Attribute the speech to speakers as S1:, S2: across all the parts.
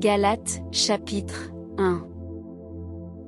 S1: Galates, chapitre 1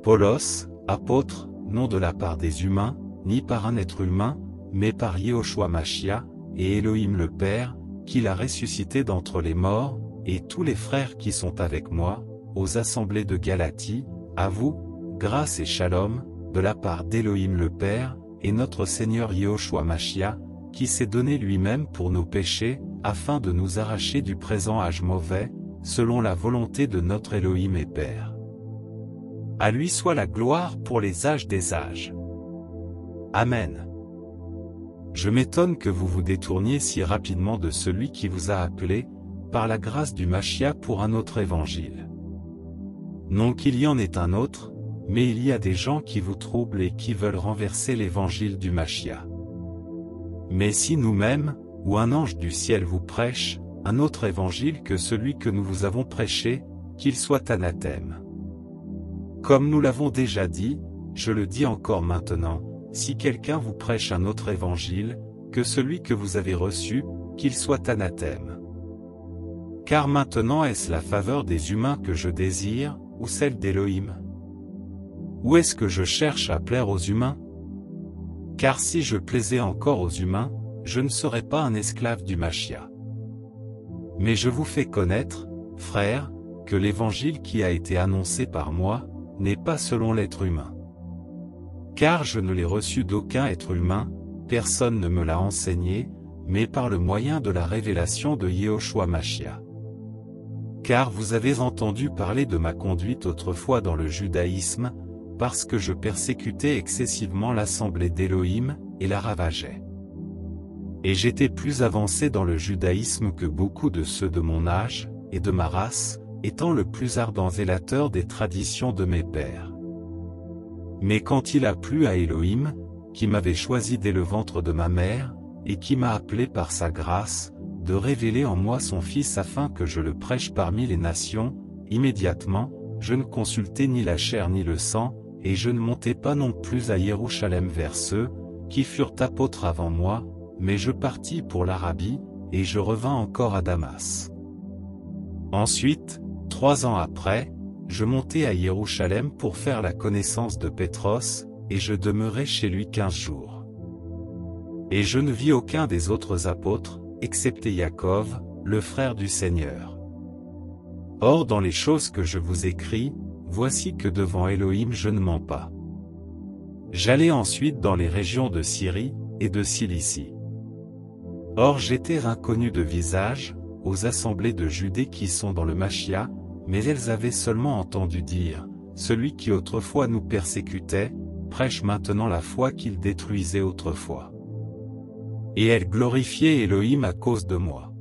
S2: Paulos, apôtre, non de la part des humains, ni par un être humain, mais par Yehoshua Machia, et Elohim le Père, qui l'a ressuscité d'entre les morts, et tous les frères qui sont avec moi, aux assemblées de Galatie, à vous, grâce et shalom, de la part d'Elohim le Père, et notre Seigneur Yehoshua Machia, qui s'est donné lui-même pour nos péchés, afin de nous arracher du présent âge mauvais, selon la volonté de notre Elohim et Père. À lui soit la gloire pour les âges des âges. Amen. Je m'étonne que vous vous détourniez si rapidement de celui qui vous a appelé, par la grâce du Machia pour un autre évangile. Non qu'il y en ait un autre, mais il y a des gens qui vous troublent et qui veulent renverser l'évangile du Machia. Mais si nous-mêmes, ou un ange du ciel vous prêche, un autre évangile que celui que nous vous avons prêché, qu'il soit anathème. Comme nous l'avons déjà dit, je le dis encore maintenant, si quelqu'un vous prêche un autre évangile, que celui que vous avez reçu, qu'il soit anathème. Car maintenant est-ce la faveur des humains que je désire, ou celle d'Élohim? Ou est-ce que je cherche à plaire aux humains? Car si je plaisais encore aux humains, je ne serais pas un esclave du Machia. Mais je vous fais connaître, frères, que l'évangile qui a été annoncé par moi, n'est pas selon l'être humain. Car je ne l'ai reçu d'aucun être humain, personne ne me l'a enseigné, mais par le moyen de la révélation de Yehoshua Machia. Car vous avez entendu parler de ma conduite autrefois dans le judaïsme, parce que je persécutais excessivement l'assemblée d'Élohim, et la ravageais. Et j'étais plus avancé dans le judaïsme que beaucoup de ceux de mon âge, et de ma race, étant le plus ardent zélateur des traditions de mes pères. Mais quand il a plu à Elohim, qui m'avait choisi dès le ventre de ma mère, et qui m'a appelé par sa grâce, de révéler en moi son Fils afin que je le prêche parmi les nations, immédiatement, je ne consultais ni la chair ni le sang, et je ne montais pas non plus à Jérusalem vers ceux, qui furent apôtres avant moi, mais je partis pour l'Arabie, et je revins encore à Damas. Ensuite, Trois ans après, je montai à Jérusalem pour faire la connaissance de Pétros, et je demeurai chez lui quinze jours. Et je ne vis aucun des autres apôtres, excepté Jacob, le frère du Seigneur. Or dans les choses que je vous écris, voici que devant Elohim je ne mens pas. J'allai ensuite dans les régions de Syrie, et de Cilicie. Or j'étais inconnu de visage, aux assemblées de Judée qui sont dans le Machia, mais elles avaient seulement entendu dire, celui qui autrefois nous persécutait, prêche maintenant la foi qu'il détruisait autrefois. Et elles glorifiaient Elohim à cause de moi.